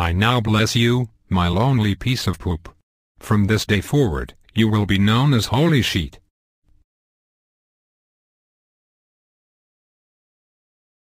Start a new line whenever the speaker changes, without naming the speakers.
I now bless you, my lonely piece of poop. From this day forward, you will be known as Holy Shit.